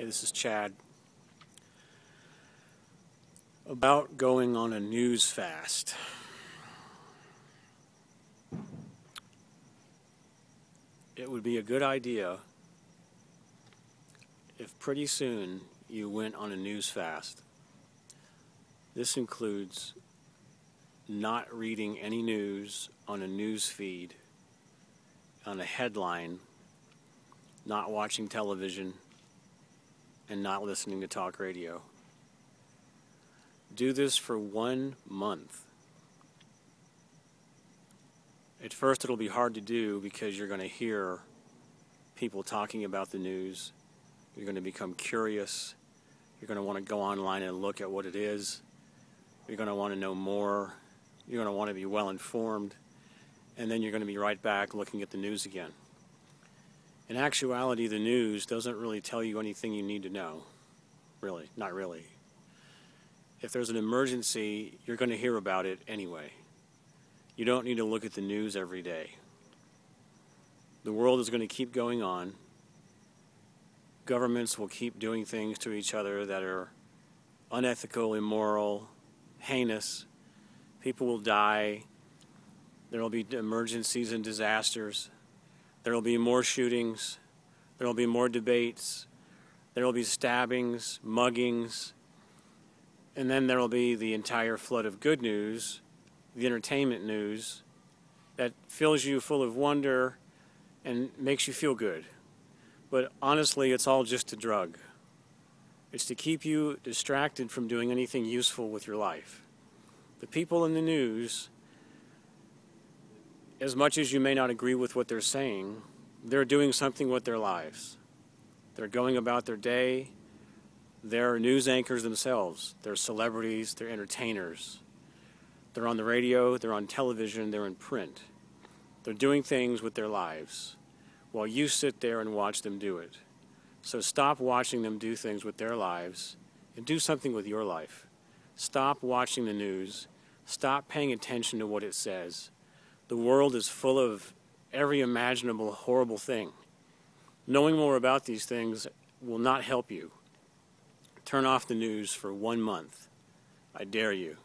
Hey, this is Chad. About going on a news fast. It would be a good idea if pretty soon you went on a news fast. This includes not reading any news on a news feed, on a headline, not watching television, and not listening to talk radio. Do this for one month. At first, it'll be hard to do because you're going to hear people talking about the news. You're going to become curious. You're going to want to go online and look at what it is. You're going to want to know more. You're going to want to be well informed. And then you're going to be right back looking at the news again. In actuality, the news doesn't really tell you anything you need to know. Really, not really. If there's an emergency, you're going to hear about it anyway. You don't need to look at the news every day. The world is going to keep going on. Governments will keep doing things to each other that are unethical, immoral, heinous. People will die. There will be emergencies and disasters. There will be more shootings. There will be more debates. There will be stabbings, muggings. And then there will be the entire flood of good news, the entertainment news, that fills you full of wonder and makes you feel good. But honestly, it's all just a drug. It's to keep you distracted from doing anything useful with your life. The people in the news as much as you may not agree with what they're saying, they're doing something with their lives. They're going about their day. They're news anchors themselves. They're celebrities. They're entertainers. They're on the radio. They're on television. They're in print. They're doing things with their lives while you sit there and watch them do it. So stop watching them do things with their lives and do something with your life. Stop watching the news. Stop paying attention to what it says the world is full of every imaginable horrible thing. Knowing more about these things will not help you. Turn off the news for one month. I dare you.